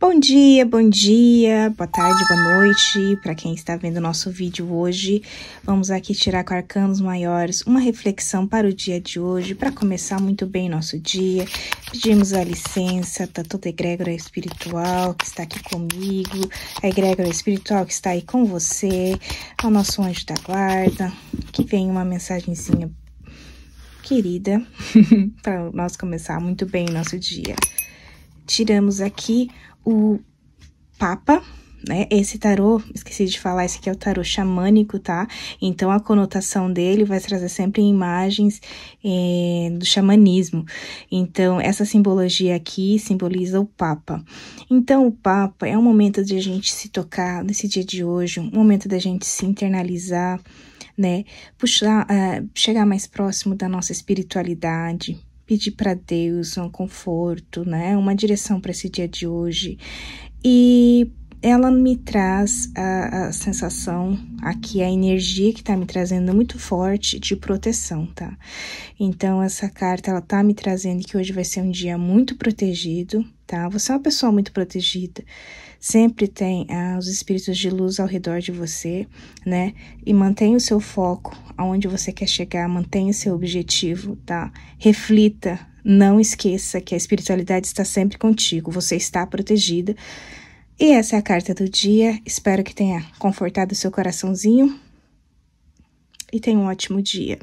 Bom dia, bom dia, boa tarde, boa noite para quem está vendo nosso vídeo hoje. Vamos aqui tirar com arcanos maiores uma reflexão para o dia de hoje, para começar muito bem nosso dia. Pedimos a licença da toda egrégora espiritual que está aqui comigo, a egrégora espiritual que está aí com você, ao nosso anjo da guarda, que vem uma mensagenzinha querida para nós começar muito bem o nosso dia. Tiramos aqui o Papa, né? Esse tarô, esqueci de falar, esse aqui é o tarô xamânico, tá? Então a conotação dele vai trazer sempre imagens é, do xamanismo. Então, essa simbologia aqui simboliza o Papa. Então, o Papa é um momento de a gente se tocar nesse dia de hoje, um momento da gente se internalizar, né? Puxar, uh, chegar mais próximo da nossa espiritualidade, pedir para Deus um conforto, né? Uma direção para esse dia de hoje. E ela me traz a, a sensação, aqui a energia que tá me trazendo muito forte de proteção, tá? Então, essa carta, ela tá me trazendo que hoje vai ser um dia muito protegido, tá? Você é uma pessoa muito protegida. Sempre tem ah, os espíritos de luz ao redor de você, né? E mantenha o seu foco aonde você quer chegar, mantenha o seu objetivo, tá? Reflita, não esqueça que a espiritualidade está sempre contigo, você está protegida. E essa é a carta do dia. Espero que tenha confortado seu coraçãozinho. E tenha um ótimo dia.